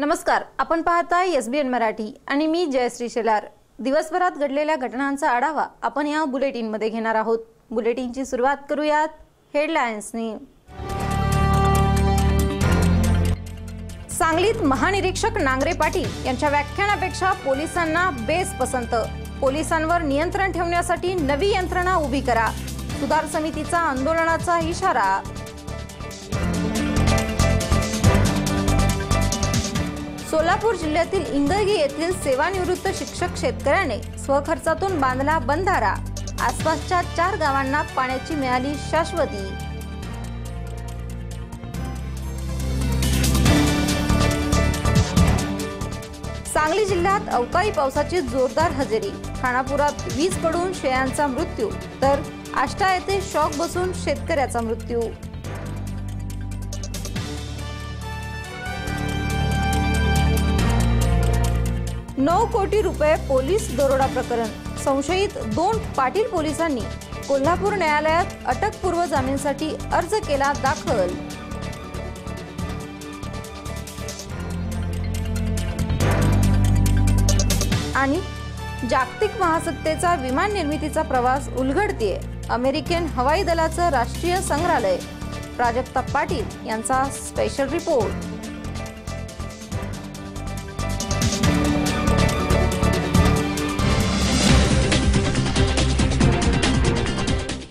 नमस्कार आपण पाहताय एस बी एन मराठी आणि मी जयश्री शेलार. दिवसभरात घडलेल्या घटनांचा आढावा आपण या बुलेटिनमध्ये घेणार आहोत. बुलेटिनची सुरुवात करूयात. हेडलाईन्सनी सांगलीत महानिरीक्षक नांगरे पाटील यांच्या व्याख्यानापेक्षा पोलिसांना बेस पसंत. पोलिसांवर नियंत्रण ठेवण्यासाठी नवी यंत्रणा उभी करा. सुधार समितीचा आंदोलनाचा इशारा. सोलापूर जिल्ह्यातील इंदळगी येथील सेवानिवृत्त शिक्षक शेतकऱ्याने स्वखर्चातून बांधला बंधारा. आसपासच्या चार गावांना पाण्याची मिळाली शाश्वती. सांगली जिल्ह्यात अवकाळी पावसाची जोरदार हजेरी. खानापुरात वीज पडून शेळ्यांचा मृत्यू तर आष्टा येथे शॉक बसून शेतकऱ्याचा मृत्यू. नऊ कोटी रुपये पोलीस दरोडा प्रकरण. संशयित दोन पाटील पोलिसांनी कोल्हापूर न्यायालयात अटकपूर्व जामीनसाठी अर्ज केला दाखल. आणि जागतिक महासत्तेचा विमान निर्मितीचा प्रवास उलगडतीये. अमेरिकन हवाई दलाचं राष्ट्रीय संग्रहालय. प्राजक्ता पाटील यांचा स्पेशल रिपोर्ट